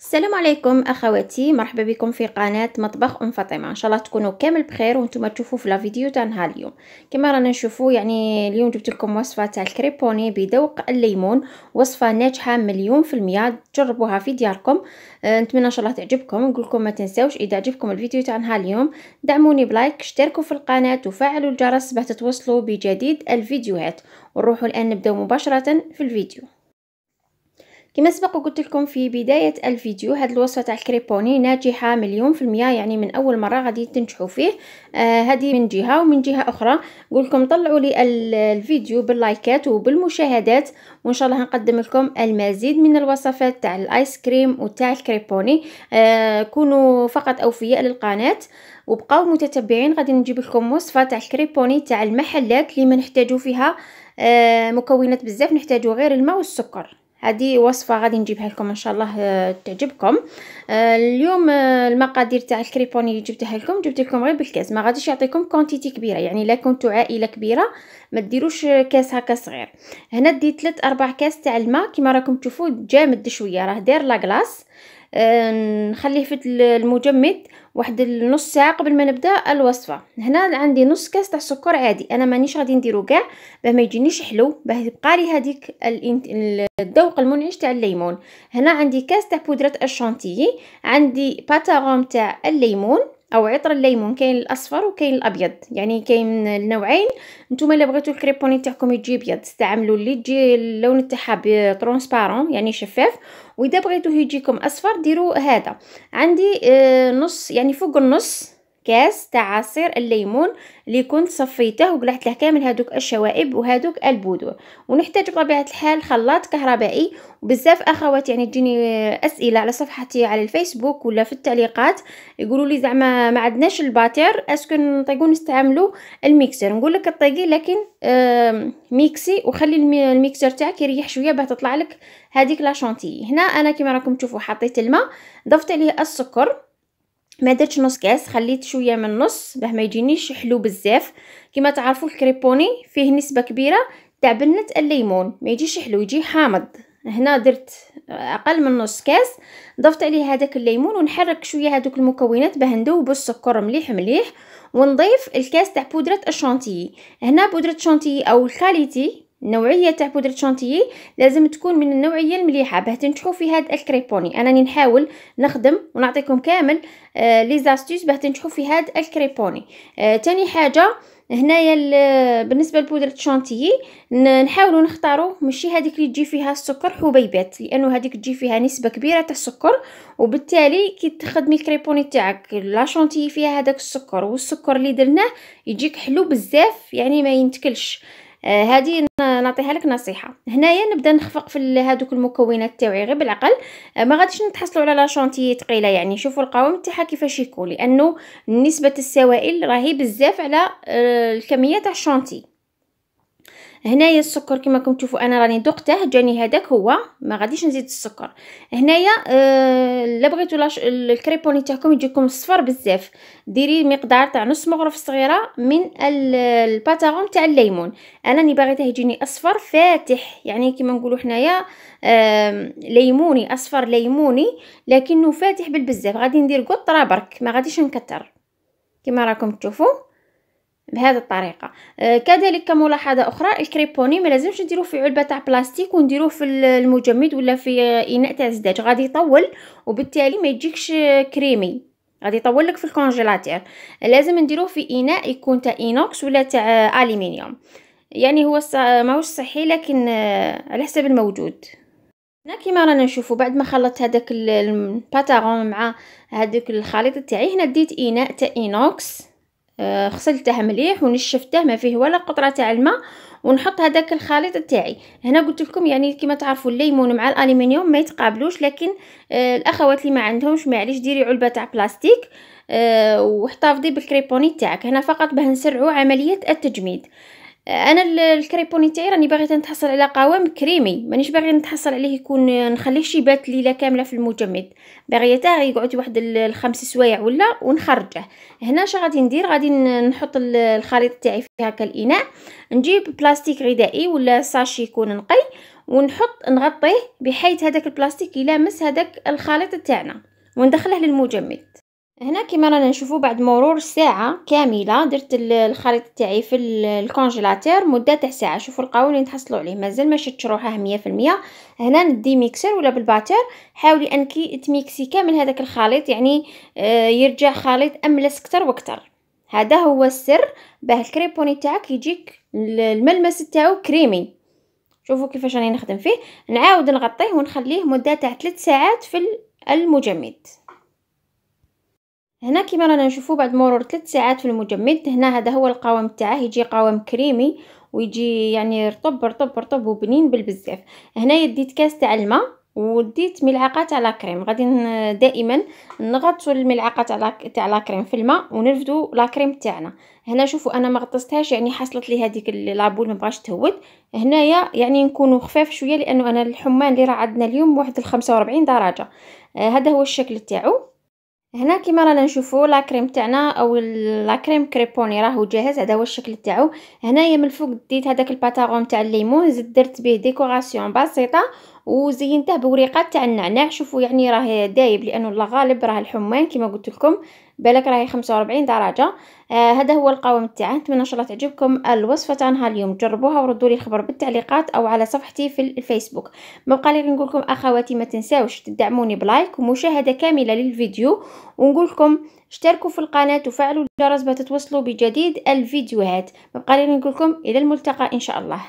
السلام عليكم أخواتي مرحبا بكم في قناة مطبخ أم فاطمة. إن شاء الله تكونوا كامل بخير وأنتم تشوفوا في la vidéo تاع نهار اليوم. كما رانا نشوفوا يعني اليوم جبت لكم وصفة تاع الكريبوني بذوق الليمون وصفة ناجحة مليون في المية. جربوها في دياركم. أه نتمنى إن شاء الله تعجبكم. نقول لكم ما تنساوش إذا عجبكم الفيديو تاع نهار اليوم دعموني ب like اشتركوا في القناة وفعلوا الجرس باش تتوصلوا بجديد الفيديوهات. ونروحوا الآن نبداو مباشرة في الفيديو. كما سبق وقلت لكم في بداية الفيديو هاد الوصفة تاع الكريبوني ناجحة مليون في المية يعني من أول مرة غادي تنجحوا فيه. آه هذه من جهة ومن جهة أخرى. نقول لكم طلعوا لي الفيديو باللايكات وبالمشاهدات وإن شاء الله نقدم لكم المزيد من الوصفات تاع الآيس كريم وتاع الكريبوني. آه كونوا فقط أوفياء للقناة وبقاو متتبعين. غادي نجيب لكم وصفة تاع الكريبوني تاع المحلات اللي ما نحتاجو فيها. آه مكونات بزاف نحتاجو غير الماء والسكر. هذه وصفة غادي نجيبها لكم إن شاء الله آه، تعجبكم. آه، اليوم آه، المقادير تاع الكريبوني اللي جبتها لكم جبت لكم غير بالكاس. ما غاديش يعطيكم quantité كبيرة يعني لا كنتو عائلة كبيرة ما ديروش كاس هكا صغير. هنا ديت 3 4 كاس تاع الماء كما راكم تشوفوا جامد شوية راه داير la glace نخليه في المجمد واحد النص ساعة قبل ما نبدأ الوصفة. هنا عندي نص كاس تاع السكر عادي. أنا مانيش غادي نديرو كاع باه ما يجينيش حلو باه يبقى لي هذيك الذوق المنعش تاع الليمون. هنا عندي كاس تاع بودرة الشانتيي عندي pâte arôme تاع الليمون أو عطر الليمون كاين الأصفر وكاين الأبيض. يعني كاين النوعين. نتوما إلا بغيتو الكريبوني تاعكم يجي أبيض استعملوا اللي تجي اللون تاعها transparent يعني شفاف. وإذا بغيتوه يجيكم أصفر ديروا هذا. عندي آه نص يعني فوق النص كاس تاع عصير الليمون اللي كنت صفيته وقلعت له كامل هذوك الشوائب وهذوك البذور ونحتاج بطبيعة الحال خلاط كهربائي. وبزاف أخوات يعني تجيني أسئلة على صفحتي على الفيسبوك ولا في التعليقات. يقولوا لي زعما ما عندناش ال batteur est-ce que نطيقو نستعملوا ال mixeur نقول لك طيقي لكن ميكسي وخلي ال mixeur تاعك يريح شوية باه تطلع لك هذيك لا هنا أنا كما راكم تشوفوا حطيت الماء ضفت عليه السكر. ما درتش نص كاس خليت شوية من النص باه ما يجينيش حلو بزاف. كما تعرفوا الكريبوني فيه نسبة كبيرة تاع بنه الليمون ما يجيش حلو يجي حامض. هنا درت أقل من نص كاس ضفت عليه هذاك الليمون ونحرك شوية هذوك المكونات باه نذوب السكر مليح مليح ونضيف الكاس تاع بودرة الشانتيي هنا بودرة شانتيي أو ال qualité النوعية تاع بودره شانتيي لازم تكون من النوعية المليحة. باه تنجحوا في هذا الكريبوني. أنا نحاول نخدم ونعطيكم كامل آه les astuces باه تنجحوا في هذا الكريبوني. آه تاني حاجة هنايا بالنسبة لبودره شانتيي نحاولوا نختاروا ماشي هذيك اللي تجي فيها السكر حبيبات لأنه هذيك تجي فيها نسبة كبيرة تاع السكر وبالتالي كي تخدمي الكريبوني تاعك la chantilly فيها هذاك السكر والسكر اللي درناه يجيك حلو بزاف يعني ما ينتكلش. هذه نعطيها لك نصيحة. هنايا نبدا نخفق في هذوك المكونات تاعي غير بالعقل آه ما غاديش نتحصلوا على la chantilly ثقيله يعني. شوفوا القوام تاعها كيفاش يكون لأنه نسبة السوائل راهي بزاف على آه الكمية تاع الشونتي هنايا السكر كما راكم تشوفوا أنا راني دقته جاني هذاك هو ما غاديش نزيد السكر. هنايا آه لا بغيتو الكريبوني تاعكم يجيكم صفر بزاف. ديري مقدار تاع نص مغرف صغيرة من ال pâte arôme تاع الليمون. أنا ني باغيته يجيني أصفر فاتح. يعني كما نقولوا حنايا آه ليموني أصفر ليموني لكنه فاتح بالبزاف. غادي ندير قطرة برك ما غاديش نكتر. كما راكم تشوفوا بهذه الطريقة. آه كذلك كملاحظه أخرى الكريبوني ما لازمش نديروه في علبة تاع بلاستيك ونديروه في المجمد ولا في إناء تاع الزجاج. غادي يطول وبالتالي ما يجيكش كريمي. غادي يطول لك في ال congélateur. لازم نديروه في إناء يكون تاع inox ولا تاع الومنيوم يعني هو ماهوش صحي لكن آه على حسب الموجود. هنا كيما رانا نشوفوا بعد ما خلطت هذاك ال pâte arôme مع هذاك الخليط تاعي هنا ديت إناء تاع inox آه، غسلته مليح ونشفته ما فيه ولا قطرة تاع الماء ونحط هذاك الخليط تاعي. هنا قلت لكم يعني كما تعرفوا الليمون مع الالومنيوم ما يتقابلوش لكن آه الأخوات اللي ما عندهمش معليش ديري علبة تاع بلاستيك آه واحتفظي بالكريبوني تاعك. هنا فقط باه نسرعوا عملية التجميد. أنا الكريبوني تاعي راني باغيه نتحصل على قوام كريمي مانيش باغيه نتحصل عليه يكون نخليه يبات ليلة كاملة في المجمد. باغيه تاع يقعد واحد الخمس سوايع ولا ونخرجه. هنا اش غادي ندير؟ غادي نحط الخليط تاعي في هكا الإناء نجيب بلاستيك غذائي ولا sachet يكون نقي ونحط نغطيه بحيث هذاك البلاستيك يلامس هذاك الخليط تاعنا وندخله للمجمد. هنا كما رانا نشوفوا بعد مرور ساعة كاملة. درت الخليط تاعي في ال congélateur مدة تاع ساعة. شوفوا القوام اللي نحصلوا عليه. مازال ما شدش روحه 100% هنا ندي mixeur ولا بال batteur حاولي أنك تميكسي كامل هذاك الخليط. يعني آه، يرجع خليط أملس أكثر وأكثر. هذا هو السر. باه الكريبوني تاعك يجيك الملمس تاعو كريمي. شوفوا كيفاش راني نخدم فيه. نعاود نغطيه ونخليه مدة تاع 3 ساعات في المجمد. هنا كما رانا نشوفوا بعد مرور 3 ساعات في المجمد. هنا هذا هو القوام تاعه يجي قوام كريمي ويجي يعني رطب رطب رطب وبنين بالبزاف. هنا يديت كاس تاع الماء وديت ملعقة تاع لاكريم غادي دائما نغطسوا الملعقة تاع تاع la crème في الماء ونرفدوا la crème تاعنا. هنا شوفوا أنا ما غطستهاش يعني حصلت لي هذيك la boule ما بغاش تهود هنايا يعني نكونوا خفاف شوية لأنه أنا الحمان اللي راه عندنا اليوم واحد ال 45 درجة. آه هذا هو الشكل تاعو. هنا كيما رانا نشوفوا la crème تاعنا أو la crème كريبوني راهو جاهز هذا هو الشكل تاعو. هنايا من الفوق ديت هذاك ال pâte arôme تاع الليمون زدت درت به décoration بسيطة وزينته بوريقات تاع النعناع. شوفوا يعني راه دايب لأنه الغالب راه الحمان كما قلت لكم. بالك راهي 45 درجة. آه هذا هو القوام تاعه نتمنى إن شاء الله تعجبكم الوصفة تاعنا اليوم. جربوها وردوا لي الخبر بالتعليقات أو على صفحتي في الفيسبوك. ما بقى لي نقول لكم أخواتي ما تنساوش تدعموني ب like ومشاهدة كاملة للفيديو. ونقول لكم اشتركوا في القناة وفعلوا الجرس باش تتوصلوا بجديد الفيديوهات. ما بقى لي نقول لكم إلى الملتقى إن شاء الله.